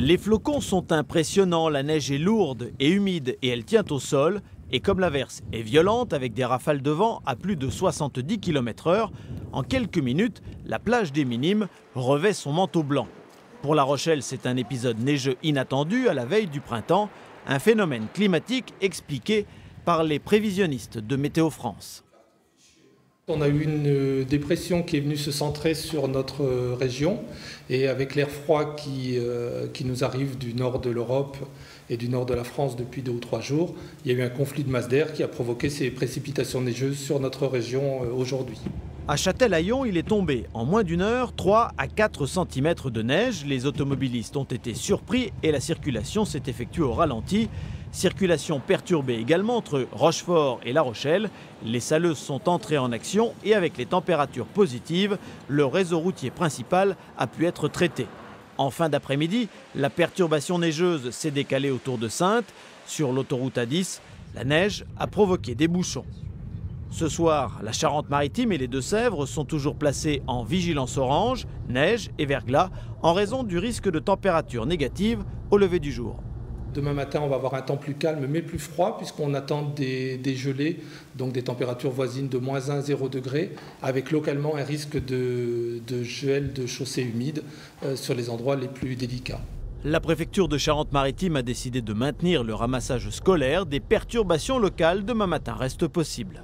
Les flocons sont impressionnants, la neige est lourde et humide et elle tient au sol. Et comme l'averse est violente avec des rafales de vent à plus de 70 km/h, en quelques minutes, la plage des Minimes revêt son manteau blanc. Pour La Rochelle, c'est un épisode neigeux inattendu à la veille du printemps, un phénomène climatique expliqué par les prévisionnistes de Météo France. On a eu une dépression qui est venue se centrer sur notre région et avec l'air froid qui, euh, qui, nous arrive du nord de l'Europe et du nord de la France depuis deux ou trois jours, il y a eu un conflit de masse d'air qui a provoqué ces précipitations neigeuses sur notre région euh, aujourd'hui. À Châtel-Aillon, il est tombé en moins d'une heure 3 à 4 cm de neige. Les automobilistes ont été surpris et la circulation s'est effectuée au ralenti. Circulation perturbée également entre Rochefort et La Rochelle. Les saleuses sont entrées en action et avec les températures positives, le réseau routier principal a pu être traité. En fin d'après-midi, la perturbation neigeuse s'est décalée autour de Sainte. Sur l'autoroute A10, la neige a provoqué des bouchons. Ce soir, la Charente-Maritime et les Deux-Sèvres sont toujours placés en vigilance orange, neige et verglas en raison du risque de température négative au lever du jour. Demain matin, on va avoir un temps plus calme mais plus froid puisqu'on attend des, gelées, donc des températures voisines de moins 1 0 degré, avec localement un risque de, gel de chaussées humides euh, sur les endroits les plus délicats. La préfecture de Charente-Maritime a décidé de maintenir le ramassage scolaire. Des perturbations locales demain matin restent possibles.